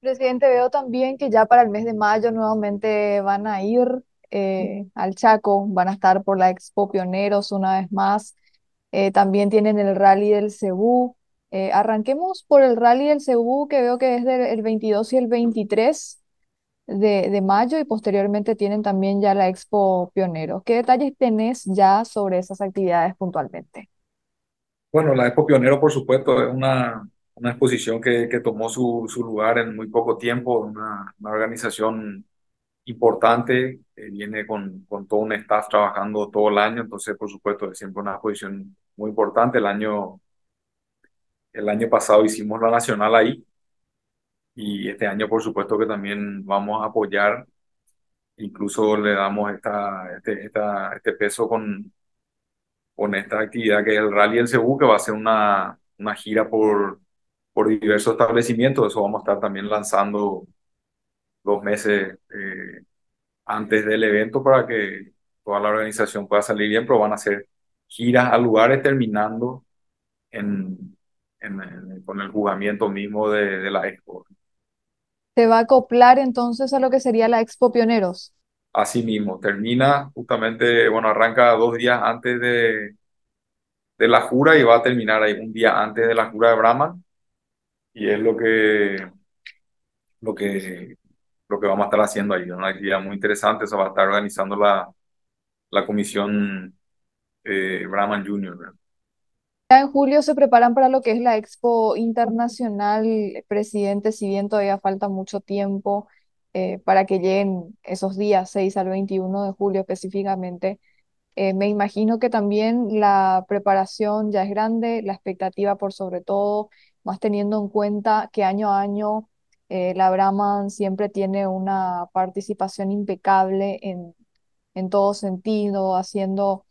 Presidente, veo también que ya para el mes de mayo nuevamente van a ir eh, al Chaco, van a estar por la Expo Pioneros una vez más. Eh, también tienen el Rally del Cebú. Eh, arranquemos por el Rally del Cebú, que veo que es del el 22 y el 23 de, de mayo y posteriormente tienen también ya la Expo Pioneros. ¿Qué detalles tenés ya sobre esas actividades puntualmente? Bueno, la Expo Pionero, por supuesto, es una, una exposición que, que tomó su, su lugar en muy poco tiempo, una, una organización importante, eh, viene con, con todo un staff trabajando todo el año, entonces, por supuesto, es siempre una exposición muy importante. El año, el año pasado hicimos la nacional ahí y este año, por supuesto, que también vamos a apoyar, incluso le damos esta, este, esta, este peso con con esta actividad que es el Rally del Cebú, que va a ser una, una gira por, por diversos establecimientos. Eso vamos a estar también lanzando dos meses eh, antes del evento para que toda la organización pueda salir bien, pero van a ser giras a lugares terminando en, en, en- con el jugamiento mismo de, de la expo. ¿Se va a acoplar entonces a lo que sería la Expo Pioneros? Así mismo, termina justamente, bueno, arranca dos días antes de, de la jura y va a terminar ahí un día antes de la jura de Brahman. Y es lo que, lo que, lo que vamos a estar haciendo ahí. Una actividad muy interesante. Eso va a estar organizando la, la comisión eh, Brahman. Ya en julio se preparan para lo que es la Expo Internacional, presidente, si bien todavía falta mucho tiempo eh, para que lleguen esos días, 6 al 21 de julio específicamente. Eh, me imagino que también la preparación ya es grande, la expectativa por sobre todo, más teniendo en cuenta que año a año eh, la Brahman siempre tiene una participación impecable en, en todo sentido, haciendo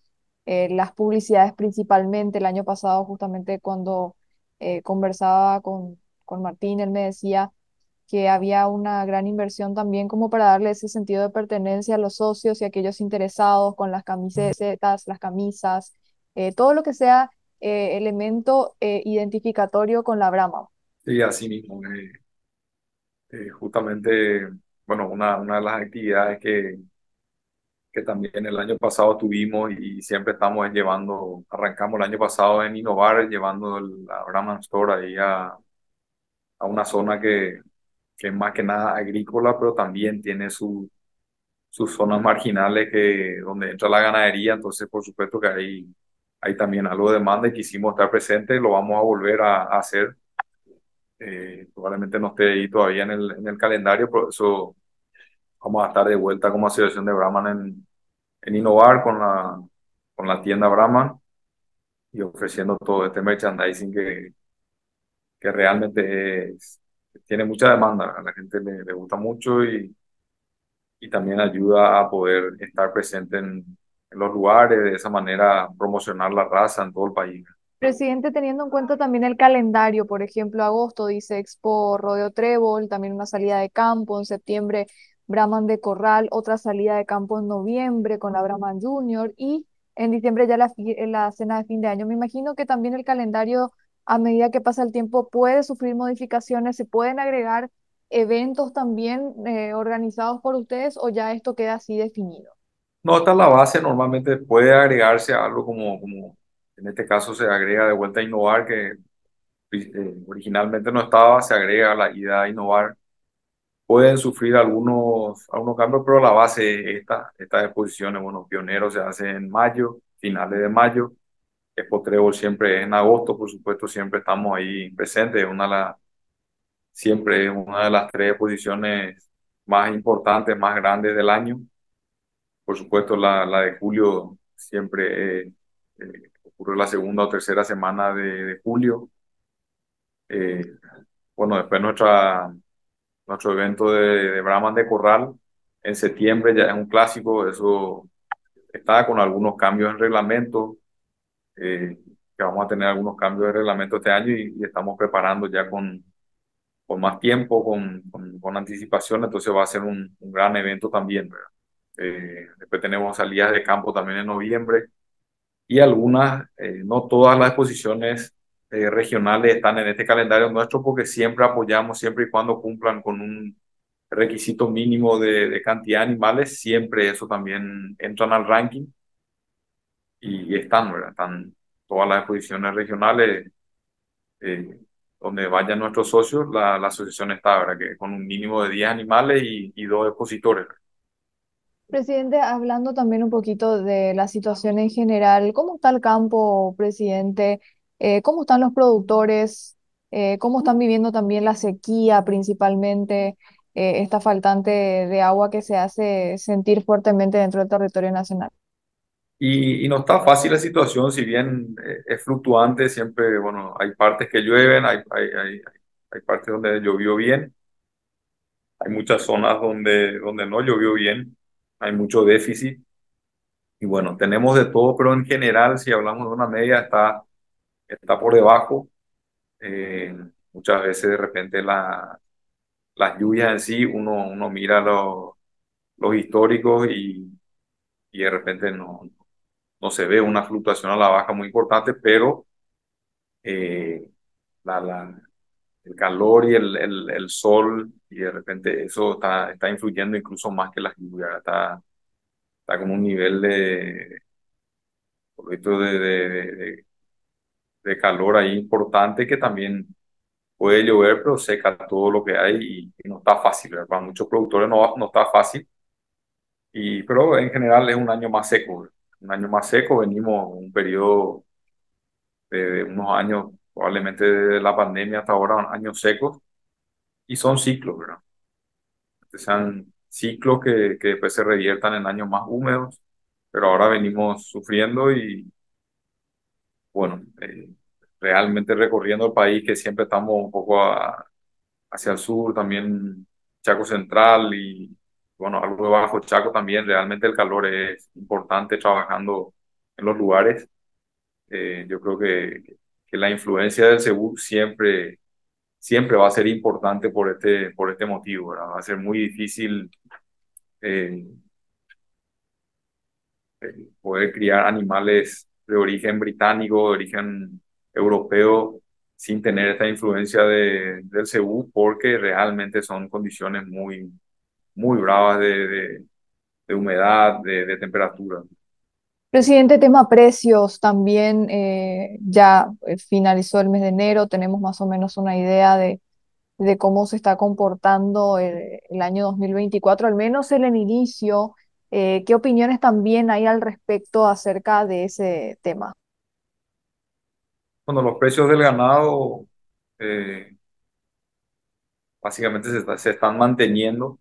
eh, las publicidades principalmente. El año pasado, justamente cuando eh, conversaba con, con Martín, él me decía que había una gran inversión también como para darle ese sentido de pertenencia a los socios y a aquellos interesados con las camisetas, las camisas, todo lo que sea eh, elemento eh, identificatorio con la Brahma. Sí, así mismo. eh, eh, justamente, bueno, una, una de las actividades que, que también el año pasado tuvimos y siempre estamos llevando, arrancamos el año pasado en Innovar, llevando la Brahman Store ahí a, a una zona que, que es más que nada agrícola, pero también tiene su, sus zonas marginales que, donde entra la ganadería, entonces por supuesto que hay, hay también algo de demanda y quisimos estar presentes, lo vamos a volver a, a hacer. Eh, probablemente no esté ahí todavía en el, en el calendario, por eso vamos a estar de vuelta como asociación de Brahman en, en Innovar con la, con la tienda Brahman y ofreciendo todo este merchandising que, que realmente es- tiene mucha demanda, a la gente le, le gusta mucho y, y también ayuda a poder estar presente en, en los lugares, de esa manera promocionar la raza en todo el país. Presidente, teniendo en cuenta también el calendario, por ejemplo, agosto dice Expo Rodeo Trébol, también una salida de campo, en septiembre Brahman de Corral, otra salida de campo en noviembre con la Brahman Junior y en diciembre ya la, la cena de fin de año. Me imagino que también el calendario, a medida que pasa el tiempo, puede sufrir modificaciones, se pueden agregar eventos también eh, organizados por ustedes o ya esto queda así definido. No, esta es la base, normalmente puede agregarse algo como, como en este caso se agrega de vuelta a innovar, que eh, originalmente no estaba, se agrega la ida a innovar. Pueden sufrir algunos, algunos cambios, pero la base es esta, estas exposiciones, bueno, pioneros se hace en mayo, finales de mayo, Expo siempre es en agosto, por supuesto, siempre estamos ahí presentes, una de las, siempre es una de las tres exposiciones más importantes, más grandes del año. Por supuesto, la, la de julio siempre eh, eh, ocurre la segunda o tercera semana de, julio. Eh, bueno, después nuestra, nuestro evento de, de Brahman de Corral en septiembre ya es un clásico, eso está con algunos cambios en reglamento, eh, que vamos a tener algunos cambios de reglamento este año y, estamos preparando ya con, con más tiempo, con, con, con anticipación, entonces va a ser un, un gran evento también, ¿verdad? Eh, después tenemos salidas de campo también en noviembre y algunas, eh, no todas las exposiciones eh, regionales están en este calendario nuestro porque siempre apoyamos, siempre y cuando cumplan con un requisito mínimo de, de cantidad de animales, siempre eso también entran al ranking y, están, ¿verdad? Están todas las exposiciones regionales eh, donde vayan nuestros socios, la, la, asociación está, ¿verdad? Que con un mínimo de 10 animales y, y dos expositores. Presidente, hablando también un poquito de la situación en general, ¿cómo está el campo, presidente? Eh, ¿cómo están los productores? Eh, ¿cómo están viviendo también la sequía principalmente? Eh, esta faltante de agua que se hace sentir fuertemente dentro del territorio nacional. Y, y no está fácil la situación, si bien es fluctuante, siempre, bueno, hay partes que llueven, hay, hay, hay, hay partes donde llovió bien, hay muchas zonas donde, donde no llovió bien, hay mucho déficit. Y bueno, tenemos de todo, pero en general, si hablamos de una media, está, está por debajo. Eh, muchas veces de repente la, las lluvias en sí, uno, uno mira los, los históricos y, y de repente no, no se ve una fluctuación a la baja muy importante, pero eh, la, la, el calor y el, el, el, sol, y de repente eso está, está influyendo incluso más que las lluvias, está, está como un nivel de, de, de, de, de calor ahí importante que también puede llover, pero seca todo lo que hay y, y no está fácil, ¿verdad? Para muchos productores no, no está fácil, y, pero en general es un año más seco, un año más seco, venimos un periodo de, unos años, probablemente desde la pandemia hasta ahora, años secos, y son ciclos, ¿verdad? Sean ciclos que, que después se reviertan en años más húmedos, pero ahora venimos sufriendo y, bueno, eh, realmente recorriendo el país, que siempre estamos un poco a, hacia el sur, también Chaco Central y, bueno, algo de Bajo Chaco también, realmente el calor es importante trabajando en los lugares. Eh, yo creo que, que la influencia del Cebú siempre, siempre va a ser importante por este, por este motivo. Va a ser muy difícil eh, eh, poder criar animales de origen británico, de origen europeo, sin tener esta influencia de, del Cebú, porque realmente son condiciones muy, muy bravas de, de, de humedad, de, de, temperatura. Presidente, tema precios también, eh, ya finalizó el mes de enero, tenemos más o menos una idea de, de cómo se está comportando el, el, año 2024, al menos en el inicio. Eh, ¿Qué opiniones también hay al respecto acerca de ese tema? Bueno, los precios del ganado eh, básicamente se, están manteniendo,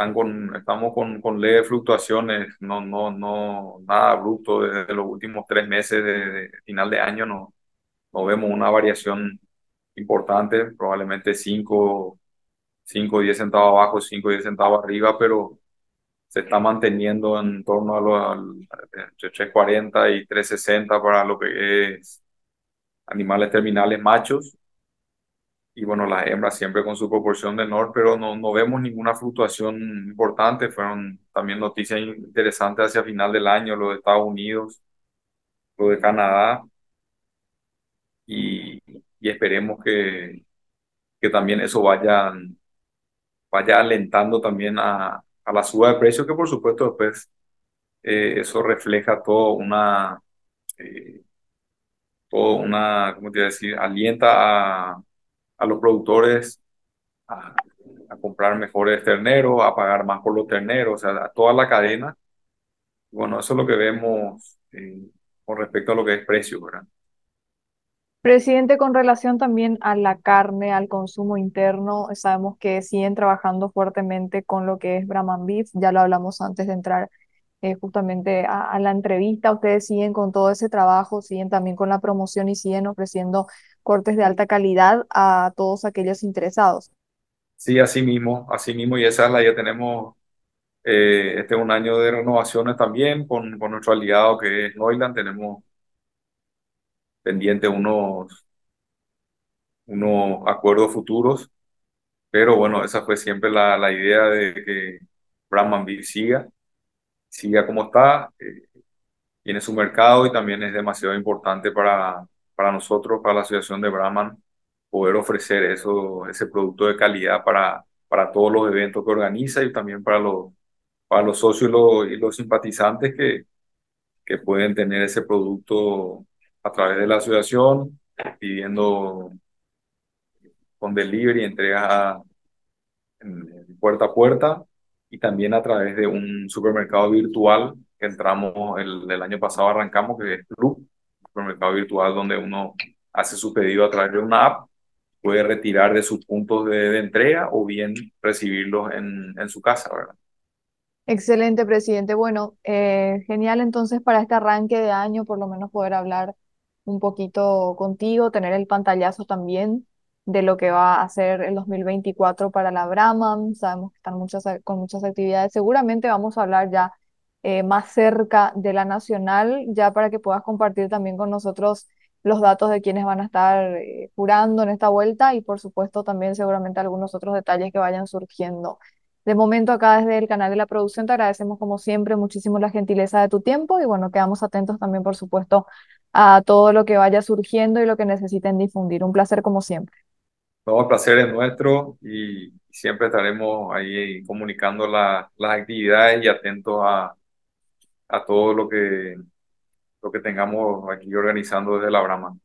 están con, estamos con, con leves fluctuaciones, no, no, no, nada bruto desde los últimos tres meses de, de final de año, no, no vemos una variación importante, probablemente 5, 5 o 10 centavos abajo, 5 o 10 centavos arriba, pero se está manteniendo en torno a los entre 340 y 360 para lo que es animales terminales machos. Y bueno, las hembras siempre con su proporción de NOR, pero no, no vemos ninguna fluctuación importante. Fueron también noticias interesantes hacia final del año, lo de Estados Unidos, lo de Canadá. Y, y esperemos que, que también eso vaya, vaya alentando también a, a la suba de precios, que por supuesto después eh, eso refleja todo una, eh, todo una, ¿cómo te iba a decir? Alienta a, a los productores a, a, comprar mejores terneros, a pagar más por los terneros, o sea, a toda la cadena. Bueno, eso es lo que vemos eh, con respecto a lo que es precio, ¿verdad? Presidente, con relación también a la carne, al consumo interno, sabemos que siguen trabajando fuertemente con lo que es Brahman Beef, ya lo hablamos antes de entrar eh, justamente a, a, la entrevista, ustedes siguen con todo ese trabajo, siguen también con la promoción y siguen ofreciendo cortes de alta calidad a todos aquellos interesados. Sí, así mismo, así mismo, y esa es la ya tenemos, eh, este es un año de renovaciones también con, con nuestro aliado que es Noiland, tenemos pendiente unos, unos acuerdos futuros, pero bueno, esa fue siempre la, la idea de que Brahman siga, siga como está, eh, tiene su mercado y también es demasiado importante para, para nosotros, para la Asociación de Brahman, poder ofrecer eso, ese producto de calidad para, para todos los eventos que organiza y también para los, para los socios y los, y los simpatizantes que, que pueden tener ese producto a través de la asociación, pidiendo con delivery, entrega en, puerta a puerta y también a través de un supermercado virtual que entramos el, el año pasado, arrancamos, que es Club, virtual donde uno hace su pedido a través de una app, puede retirar de sus puntos de, de entrega o bien recibirlos en, en su casa, ¿verdad? Excelente, presidente. Bueno, eh, genial entonces para este arranque de año, por lo menos poder hablar un poquito contigo, tener el pantallazo también de lo que va a ser el 2024 para la Brahman. Sabemos que están muchas, con muchas actividades. Seguramente vamos a hablar ya eh, más cerca de la nacional, ya para que puedas compartir también con nosotros los datos de quienes van a estar eh, jurando en esta vuelta y por supuesto también seguramente algunos otros detalles que vayan surgiendo. De momento acá desde el canal de la producción te agradecemos como siempre muchísimo la gentileza de tu tiempo y bueno, quedamos atentos también por supuesto a todo lo que vaya surgiendo y lo que necesiten difundir. Un placer como siempre. Todo el placer es nuestro y siempre estaremos ahí comunicando la, las actividades y atentos a, a todo lo que, lo que tengamos aquí organizando desde la Brahma.